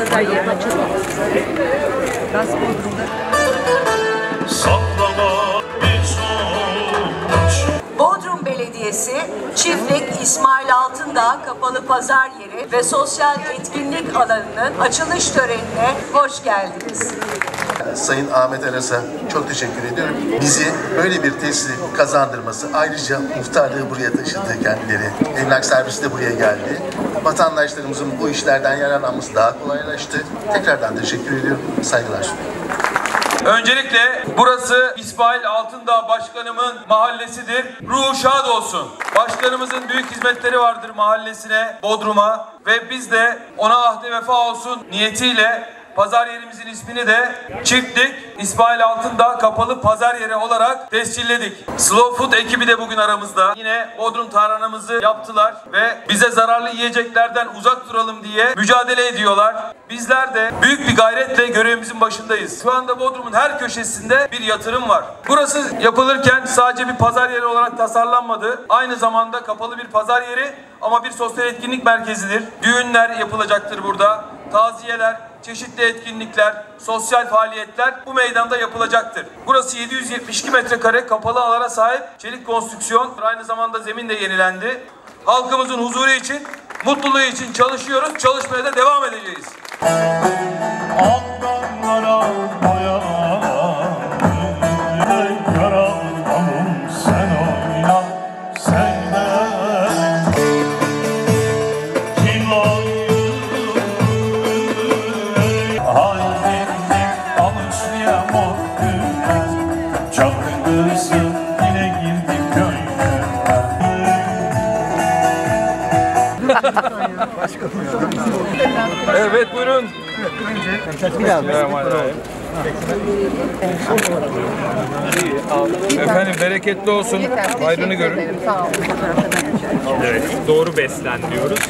Pazar yeri açıldı. Gaz Bodrum'da. İsmail Altındağ Kapalı Pazar Yeri ve Sosyal Etkinlik Alanı'nın açılış törenine hoş geldiniz. Sayın Ahmet Aras'a çok teşekkür ediyorum. Bizi böyle bir tesisi kazandırması, ayrıca muhtarlığı buraya taşıdı kendileri. Emlak servisi de buraya geldi. Vatandaşlarımızın bu işlerden yararlanması daha kolaylaştı. Tekrardan teşekkür ediyorum. Saygılar. Öncelikle burası İsmail Altındağ Başkanımın mahallesidir. Ruhu şad olsun. Başkanımızın büyük hizmetleri vardır mahallesine, Bodrum'a ve biz de ona ahde vefa olsun niyetiyle pazar yerimizin ismini de Çiftlik İsmail Altındağ Kapalı Pazar Yeri olarak tescilledik. Slow Food ekibi de bugün aramızda. Yine Bodrum tarhanamızı yaptılar ve bize zararlı yiyeceklerden uzak duralım diye mücadele ediyorlar. Bizler de büyük bir gayretle görevimizin başındayız. Şu anda Bodrum'un her köşesinde bir yatırım var. Burası yapılırken sadece bir pazar yeri olarak tasarlanmadı. Aynı zamanda kapalı bir pazar yeri ama bir sosyal etkinlik merkezidir. Düğünler yapılacaktır burada. Taziyeler, çeşitli etkinlikler, sosyal faaliyetler bu meydanda yapılacaktır. Burası 772 metrekare kapalı alana sahip çelik konstrüksiyon. Aynı zamanda zemin de yenilendi. Halkımızın huzuru için, mutluluğu için çalışıyoruz. Çalışmaya da devam edeceğiz. Evet buyurun. Efendim bereketli olsun. Hayrını görün. Evet, doğru beslen diyoruz.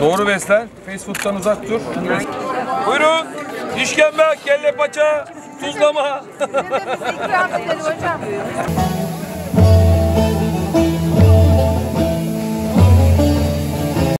Doğru beslen. Fast food'dan uzak dur. Buyurun. İşkembe, kelle paça, tuzlama. Hocam.